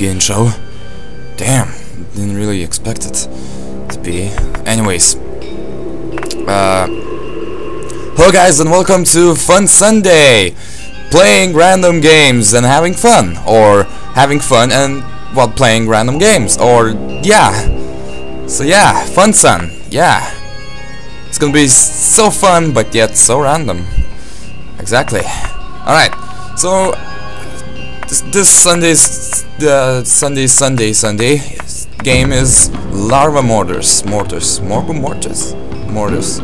long show. Damn, didn't really expect it to be. Anyways, uh, hello guys and welcome to Fun Sunday! Playing random games and having fun, or having fun and while playing random games, or yeah. So yeah, Fun Sun, yeah. It's gonna be so fun, but yet so random. Exactly. Alright, so this, this Sunday's the Sunday Sunday Sunday game is Larva Mortars. Mortars. Mortar Mortars? Mortars.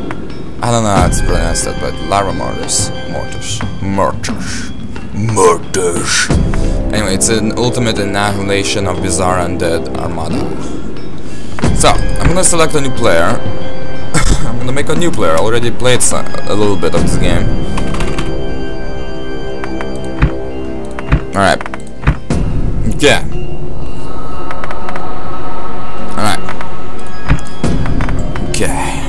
I don't know how to pronounce that, but Larva Mortars. Mortars. Mortars. Mortars. Anyway, it's an ultimate annihilation of Bizarre Undead Armada. So, I'm gonna select a new player. I'm gonna make a new player. I already played some, a little bit of this game. Alright. Yeah. Alright. Okay.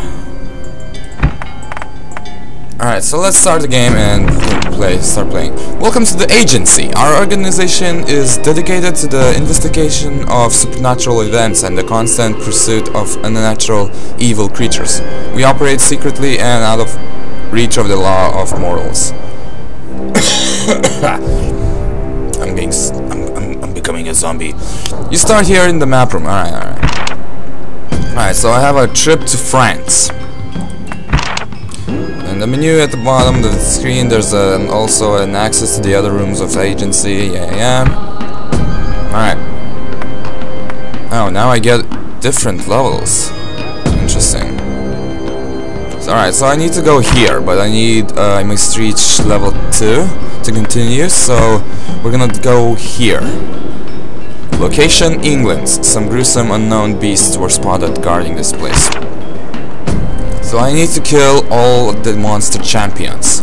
Alright, so let's start the game and play, start playing. Welcome to the agency. Our organization is dedicated to the investigation of supernatural events and the constant pursuit of unnatural evil creatures. We operate secretly and out of reach of the law of morals. I'm being, becoming a zombie. You start here in the map room. Alright, alright. Alright, so I have a trip to France. In the menu at the bottom of the screen, there's an, also an access to the other rooms of the agency. Yeah, yeah. Alright. Oh, now I get different levels. Interesting. So, Alright, so I need to go here, but I need, uh, I must reach level 2 to continue, so we're gonna go here. Location, England. Some gruesome unknown beasts were spotted guarding this place. So I need to kill all the monster champions.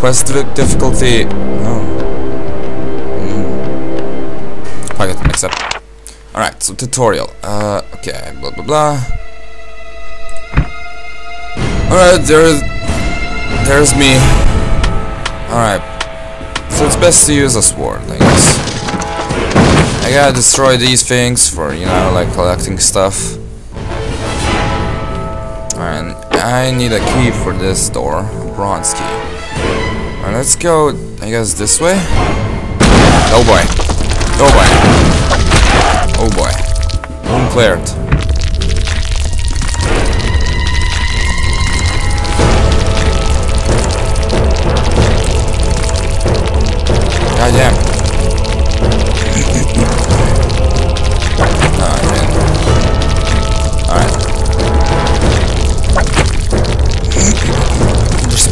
Quest difficulty... Oh. Mm. Fuck it, accept. Alright, so tutorial. Uh, okay, blah blah blah. Alright, there's... There's me. Alright. So it's best to use a sword, I guess. I gotta destroy these things for, you know, like collecting stuff. And I need a key for this door, a bronze key. Alright, let's go, I guess, this way? Oh boy. Oh boy. Oh boy. Room cleared.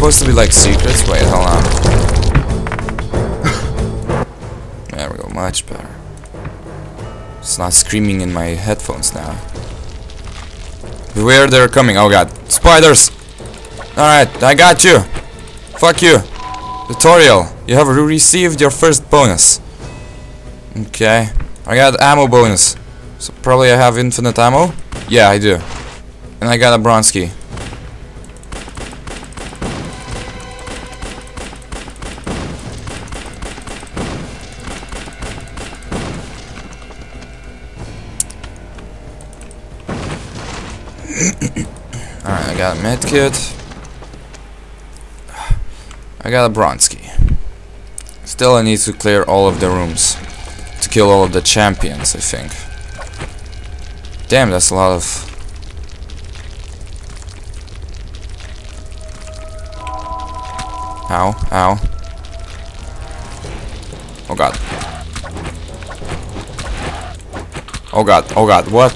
Supposed to be like secrets. Wait, hold on. there we go, much better. It's not screaming in my headphones now. Beware, they're coming. Oh god. Spiders! Alright, I got you. Fuck you. Tutorial. You have re received your first bonus. Okay. I got ammo bonus. So probably I have infinite ammo? Yeah, I do. And I got a bronze key. Alright, I got a medkit. I got a bronze key. Still I need to clear all of the rooms. To kill all of the champions, I think. Damn, that's a lot of... Ow, ow. Oh god. Oh god, oh god, what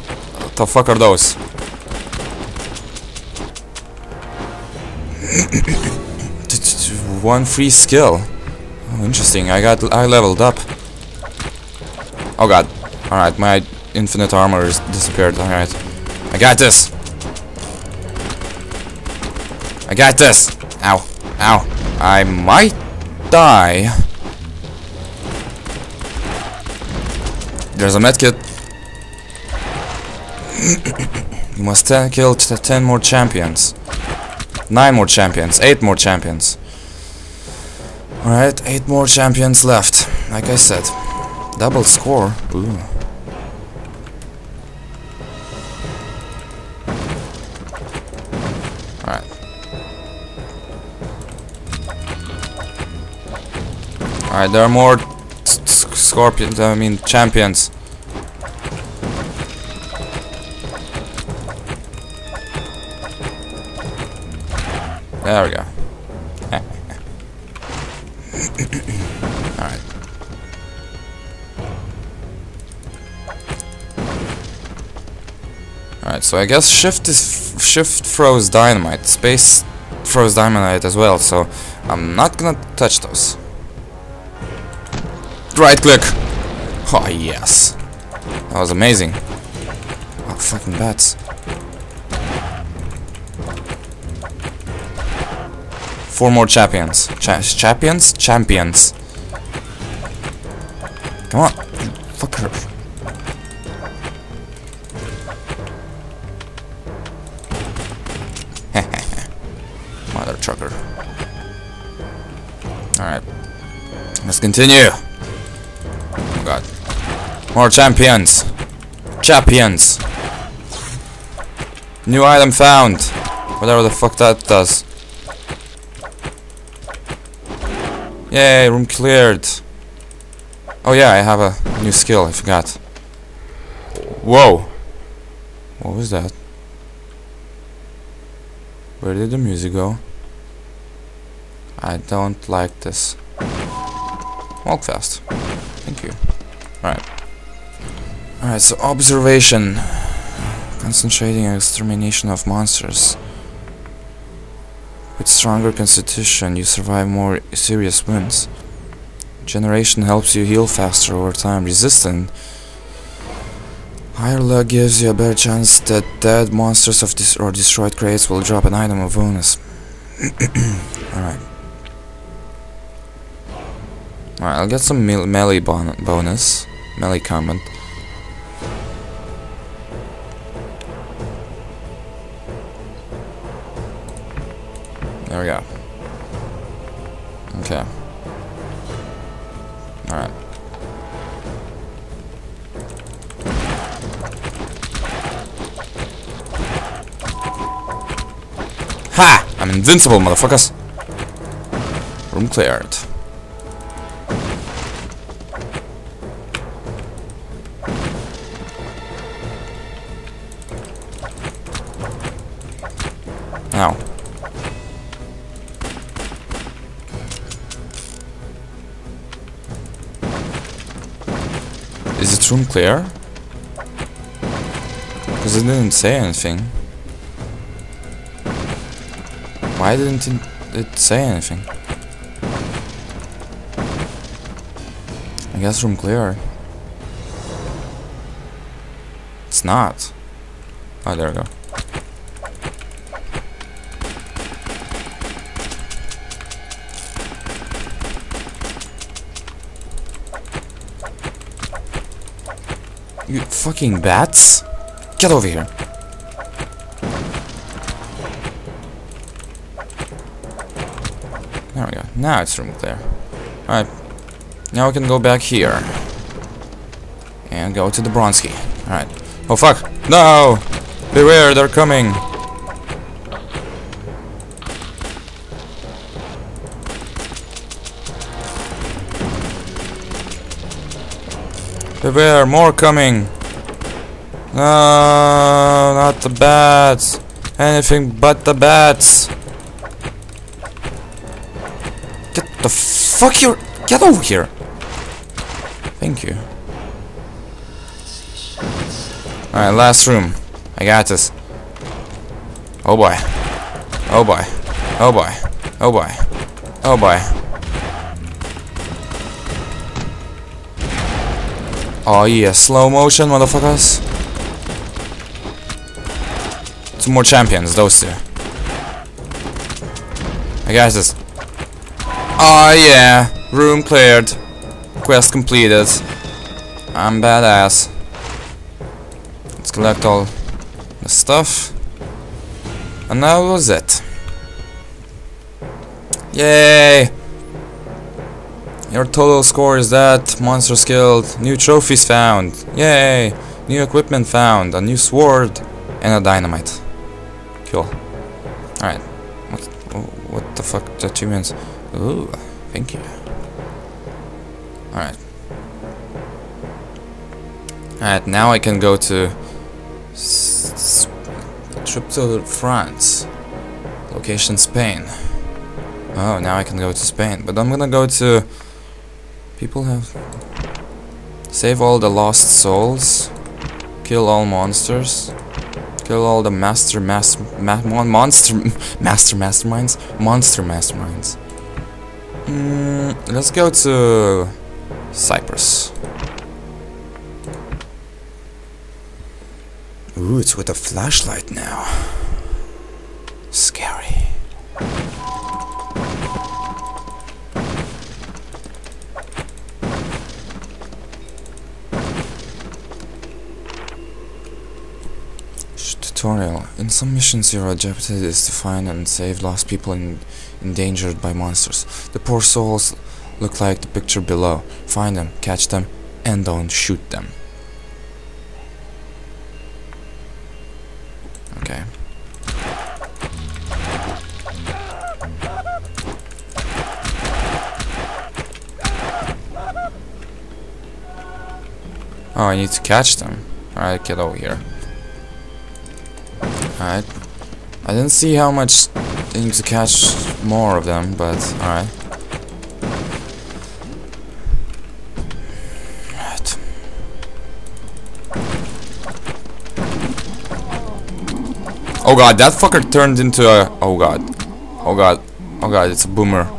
the fuck are those? One free skill. Oh, interesting. I got I leveled up. Oh god. All right, my infinite armor is disappeared. All right, I got this. I got this. Ow, ow. I might die. There's a medkit. you must kill t 10 more champions. Nine more champions. Eight more champions. Alright, eight more champions left. Like I said. Double score. Ooh. Alright. Alright, there are more scorpions, I mean champions. There we go. So I guess shift is shift throws dynamite. Space throws dynamite as well, so I'm not gonna touch those. Right click! Oh yes. That was amazing. Oh fucking bats. Four more champions. Cha champions? Champions. Come on. Fucker. Let's continue. Oh god. More champions. Champions. New item found. Whatever the fuck that does. Yay, room cleared. Oh yeah, I have a new skill, I forgot. Whoa! What was that? Where did the music go? I don't like this. Walk fast. Thank you. Alright. Alright, so observation. Concentrating on extermination of monsters. With stronger constitution, you survive more serious wounds. Generation helps you heal faster over time. Resistant. Higher luck gives you a better chance that dead monsters of dis or destroyed crates will drop an item of bonus. Alright. Alright, I'll get some me melee bon bonus. Melee combat. There we go. Okay. Alright. Ha! I'm invincible, motherfuckers! Room cleared. Ow. Is it room clear? Because it didn't say anything. Why didn't it say anything? I guess room clear. It's not. Oh, there we go. Fucking bats! Get over here! There we go. Now it's room clear. Alright. Now we can go back here. And go to the Bronski. Alright. Oh fuck! No! Beware, they're coming! Beware, more coming! No, not the bats! Anything but the bats! Get the fuck here! Get over here! Thank you. Alright, last room. I got this. Oh boy. Oh boy. Oh boy. Oh boy. Oh boy. Oh yeah, slow motion, motherfuckers. More champions, those two. I got this. Oh yeah, room cleared. Quest completed. I'm badass. Let's collect all the stuff. And that was it. Yay! Your total score is that. Monsters killed. New trophies found. Yay! New equipment found. A new sword. And a dynamite. Alright. What, what the fuck achievements? Ooh, thank you. Alright. Alright, now I can go to... trip to France. Location Spain. Oh, now I can go to Spain. But I'm gonna go to... People have... Save all the lost souls. Kill all monsters. Kill all the master mass ma mon monster master masterminds. Monster masterminds. Mm, let's go to Cyprus. Ooh, it's with a flashlight now. Scary. Tutorial. In some missions your objective is to find and save lost people in, endangered by monsters. The poor souls look like the picture below. Find them, catch them, and don't shoot them. Okay. Oh, I need to catch them. Alright, get over here. Alright. I didn't see how much I need to catch more of them, but alright. Right. Oh god, that fucker turned into a... Oh god. Oh god. Oh god, it's a boomer.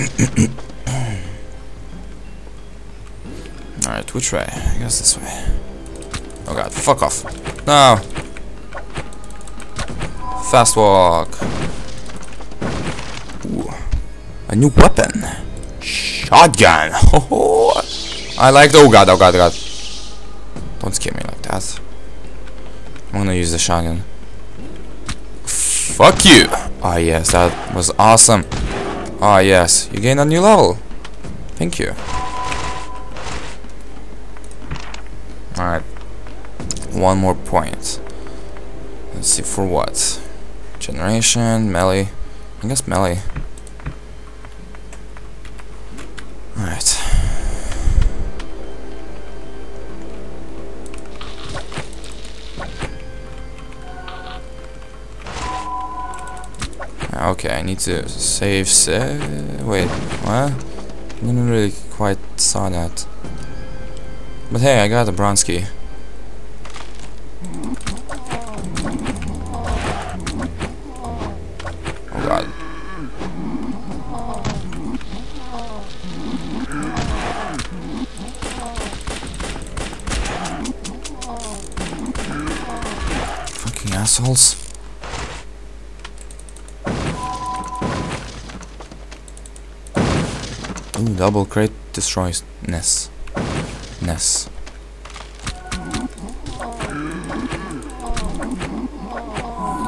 Alright, which way? I guess this way. Oh god, fuck off. No! Fast walk. Ooh. A new weapon. Shotgun. I like. Oh god, oh god, oh god. Don't scare me like that. I'm gonna use the shotgun. Fuck you! Ah oh, yes, that was awesome. Ah, yes. You gain a new level. Thank you. Alright. One more point. Let's see for what. Generation, melee. I guess melee. I need to save. Sa wait, what? I didn't really quite saw that. But hey, I got a bronze key. Ooh, double crate destroys Ness. Ness.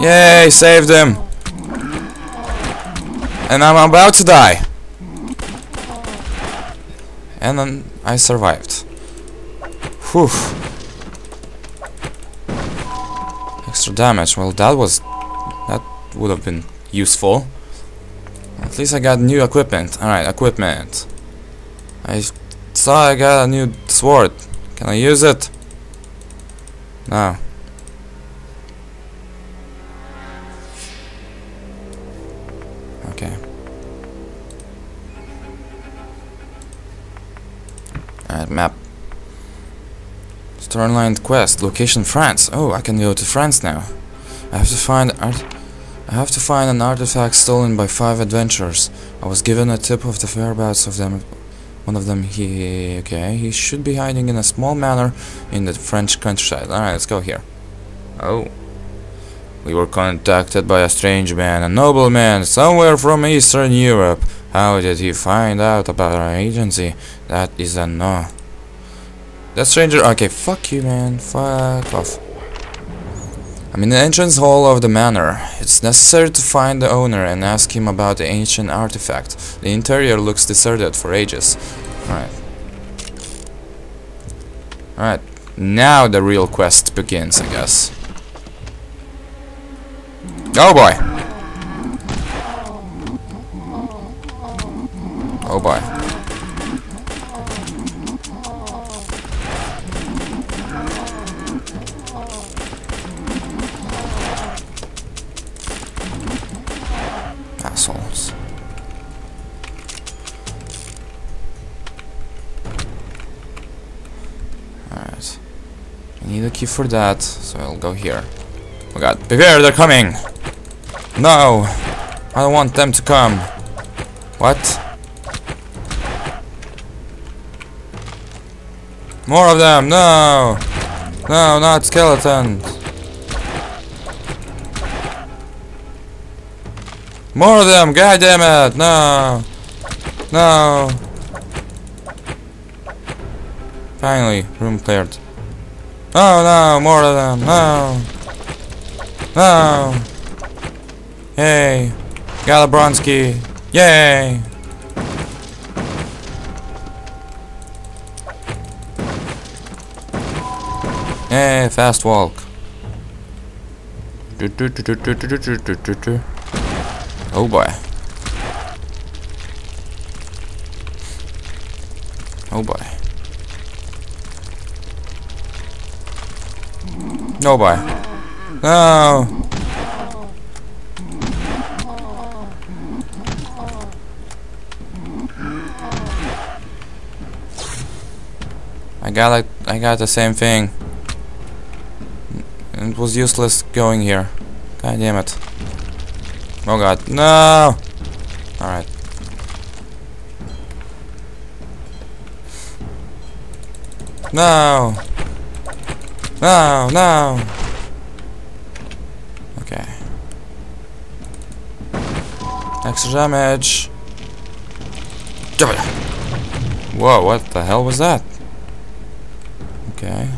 Yay, saved him! And I'm about to die. And then I survived. Whew. Extra damage. Well, that was... That would have been useful. At least I got new equipment. Alright, equipment. I saw I got a new sword. Can I use it? No. Okay. Alright, map. Storyline quest, location France. Oh, I can go to France now. I have to find art. I have to find an artifact stolen by five adventurers. I was given a tip of the whereabouts of them. One of them, he okay, he should be hiding in a small manor in the French countryside. All right, let's go here. Oh. We were contacted by a strange man, a nobleman, somewhere from Eastern Europe. How did he find out about our agency? That is a no. That stranger, okay, fuck you man, fuck off. I'm in the entrance hall of the manor. It's necessary to find the owner and ask him about the ancient artifact. The interior looks deserted for ages. Alright. Alright, now the real quest begins, I guess. Oh boy. Oh boy. I need a key for that, so I'll go here. Oh god, beware, they're coming! No! I don't want them to come. What? More of them! No! No, not skeletons! More of them! God damn it! No! No! Finally, room cleared. Oh no! More of them! No! No! Yay! Galabronsky! Yay! Yay, fast walk. Oh boy. Oh boy. Oh boy. No! I got like I got the same thing. It was useless going here. God damn it. Oh god. No! Alright. No! No, no! Okay. Extra damage. Whoa, what the hell was that? Okay.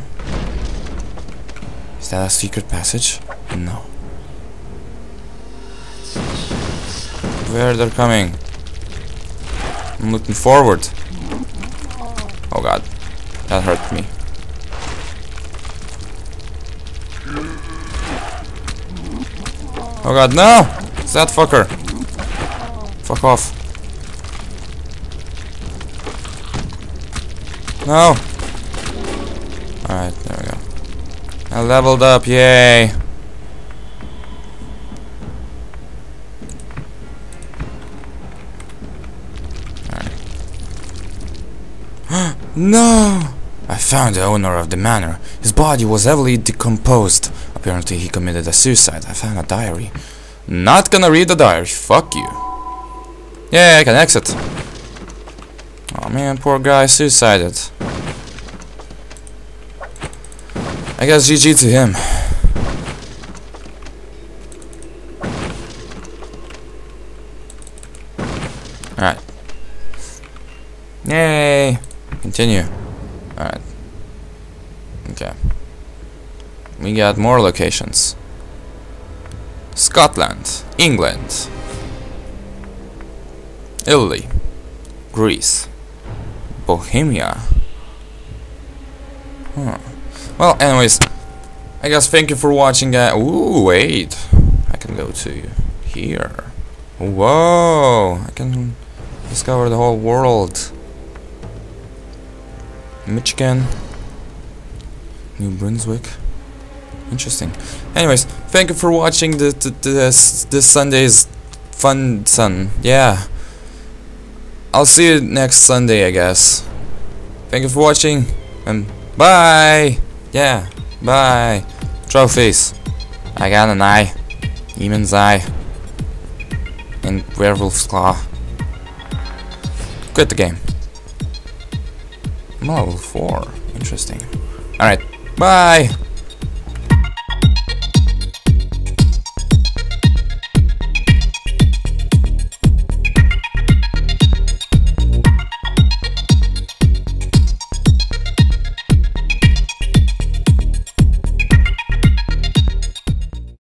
Is that a secret passage? No. Where are they're coming? I'm looking forward. Oh god. That hurt me. Oh god, no! It's that fucker. Fuck off. No! Alright, there we go. I leveled up, yay! no! I found the owner of the manor. His body was heavily decomposed. Apparently he committed a suicide. I found a diary. Not gonna read the diary. Fuck you. Yeah, I can exit. Oh man, poor guy suicided. I guess GG to him. Alright. Yay! Continue. Alright. Okay. We got more locations. Scotland, England, Italy, Greece, Bohemia. Huh. Well, anyways, I guess thank you for watching. Uh, ooh, wait, I can go to here. Whoa, I can discover the whole world. Michigan, New Brunswick. Interesting. Anyways, thank you for watching the, the, this this Sunday's fun sun. Yeah. I'll see you next Sunday, I guess. Thank you for watching and bye. Yeah. Bye. Trophies. I got an eye. Demon's eye. And werewolf's claw. Quit the game. I'm level 4. Interesting. Alright. Bye!